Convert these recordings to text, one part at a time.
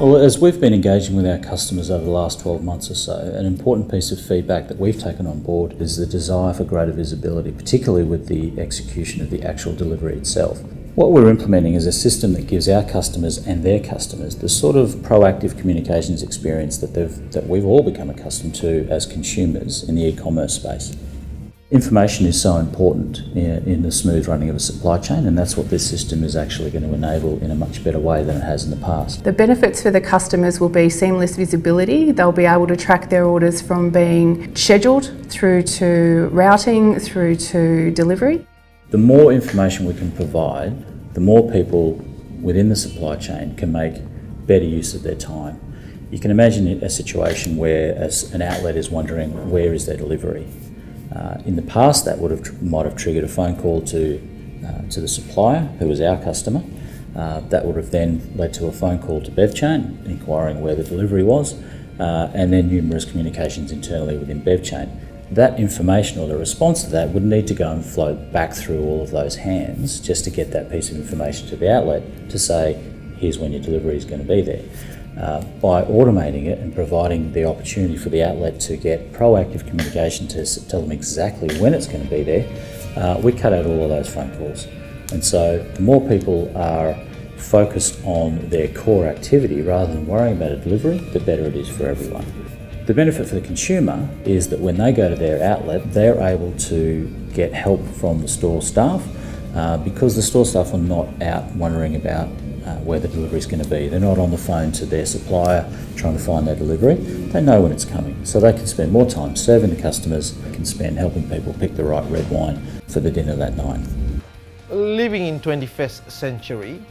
Well, as we've been engaging with our customers over the last 12 months or so, an important piece of feedback that we've taken on board is the desire for greater visibility, particularly with the execution of the actual delivery itself. What we're implementing is a system that gives our customers and their customers the sort of proactive communications experience that, they've, that we've all become accustomed to as consumers in the e-commerce space. Information is so important in the smooth running of a supply chain, and that's what this system is actually going to enable in a much better way than it has in the past. The benefits for the customers will be seamless visibility. They'll be able to track their orders from being scheduled through to routing through to delivery. The more information we can provide, the more people within the supply chain can make better use of their time. You can imagine a situation where an outlet is wondering where is their delivery uh, in the past, that would have might have triggered a phone call to uh, to the supplier, who was our customer. Uh, that would have then led to a phone call to BevChain, inquiring where the delivery was, uh, and then numerous communications internally within BevChain. That information or the response to that would need to go and flow back through all of those hands just to get that piece of information to the outlet to say, here's when your delivery is going to be there. Uh, by automating it and providing the opportunity for the outlet to get proactive communication to tell them exactly when it's going to be there, uh, we cut out all of those phone calls. And so the more people are focused on their core activity rather than worrying about a delivery, the better it is for everyone. The benefit for the consumer is that when they go to their outlet, they're able to get help from the store staff uh, because the store staff are not out wondering about uh, where the delivery is going to be. They're not on the phone to their supplier trying to find their delivery. They know when it's coming, so they can spend more time serving the customers, can spend helping people pick the right red wine for the dinner that night. Living in 21st century,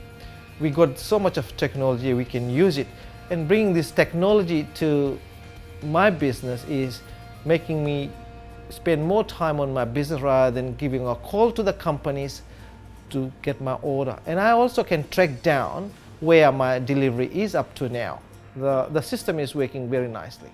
we got so much of technology, we can use it. And bringing this technology to my business is making me spend more time on my business rather than giving a call to the companies to get my order. And I also can track down where my delivery is up to now. The, the system is working very nicely.